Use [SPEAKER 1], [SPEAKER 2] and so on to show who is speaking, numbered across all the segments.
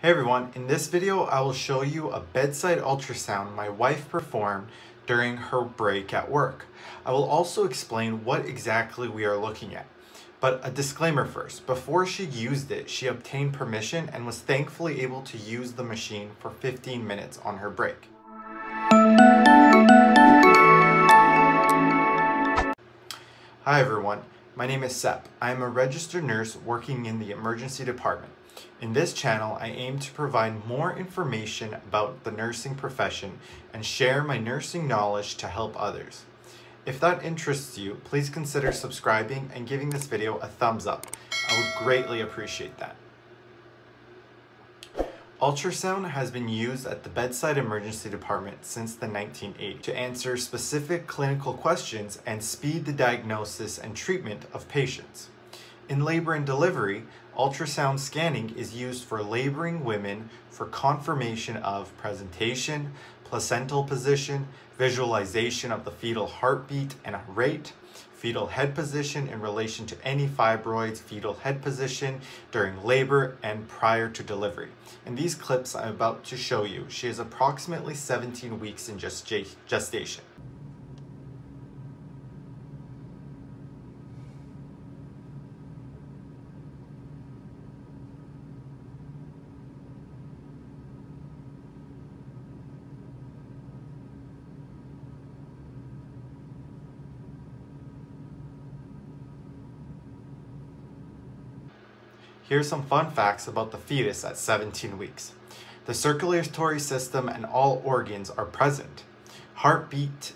[SPEAKER 1] Hey everyone, in this video I will show you a bedside ultrasound my wife performed during her break at work. I will also explain what exactly we are looking at. But a disclaimer first, before she used it, she obtained permission and was thankfully able to use the machine for 15 minutes on her break. Hi everyone, my name is Sep. I am a registered nurse working in the emergency department. In this channel, I aim to provide more information about the nursing profession and share my nursing knowledge to help others. If that interests you, please consider subscribing and giving this video a thumbs up. I would greatly appreciate that. Ultrasound has been used at the bedside emergency department since the 1980s to answer specific clinical questions and speed the diagnosis and treatment of patients. In labor and delivery, ultrasound scanning is used for laboring women for confirmation of presentation, placental position, visualization of the fetal heartbeat and rate, fetal head position in relation to any fibroids, fetal head position during labor and prior to delivery. In these clips I'm about to show you, she is approximately 17 weeks in gestation. Here's some fun facts about the fetus at 17 weeks. The circulatory system and all organs are present. Heartbeat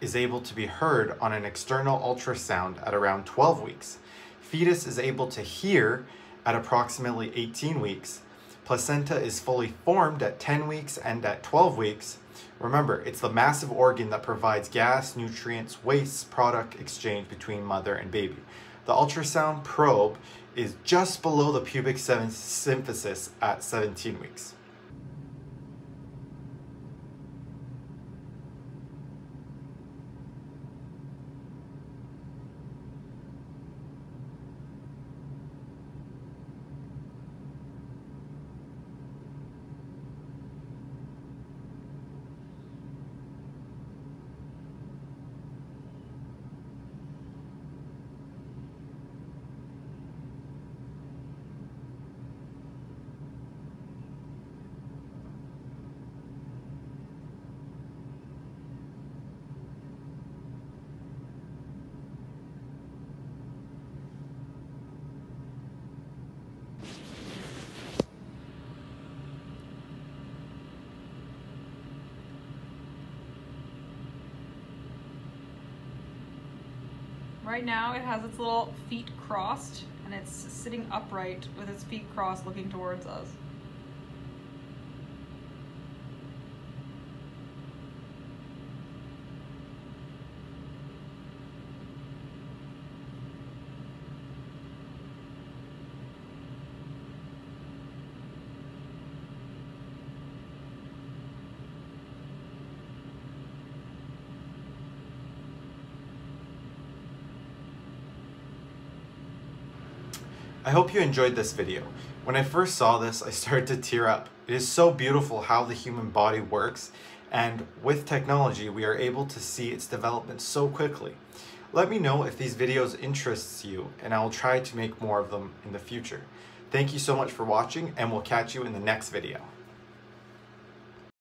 [SPEAKER 1] is able to be heard on an external ultrasound at around 12 weeks. Fetus is able to hear at approximately 18 weeks. Placenta is fully formed at 10 weeks and at 12 weeks. Remember, it's the massive organ that provides gas, nutrients, waste, product exchange between mother and baby. The ultrasound probe is just below the pubic symphysis at 17 weeks.
[SPEAKER 2] Right now it has its little feet crossed and it's sitting upright with its feet crossed looking towards us.
[SPEAKER 1] I hope you enjoyed this video. When I first saw this, I started to tear up. It is so beautiful how the human body works, and with technology, we are able to see its development so quickly. Let me know if these videos interests you, and I will try to make more of them in the future. Thank you so much for watching, and we'll catch you in the next video.